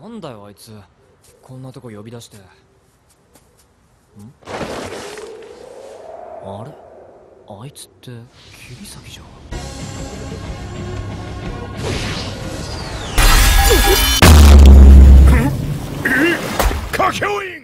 なんだよあいつ。こんなとこ呼び出して。ん？あれ？あいつって桐崎じゃん。歌教員